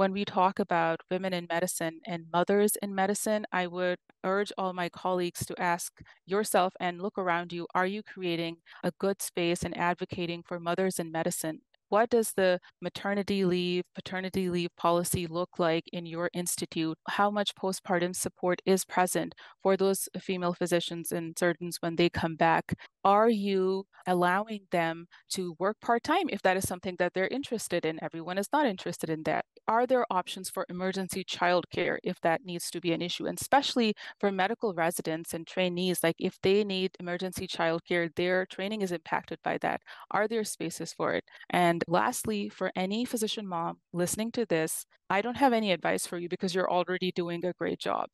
when we talk about women in medicine and mothers in medicine, I would urge all my colleagues to ask yourself and look around you are you creating a good space and advocating for mothers in medicine? what does the maternity leave, paternity leave policy look like in your institute? How much postpartum support is present for those female physicians and surgeons when they come back? Are you allowing them to work part time if that is something that they're interested in? Everyone is not interested in that. Are there options for emergency childcare if that needs to be an issue? And especially for medical residents and trainees, like if they need emergency childcare, their training is impacted by that. Are there spaces for it? And and lastly, for any physician mom listening to this, I don't have any advice for you because you're already doing a great job.